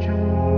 you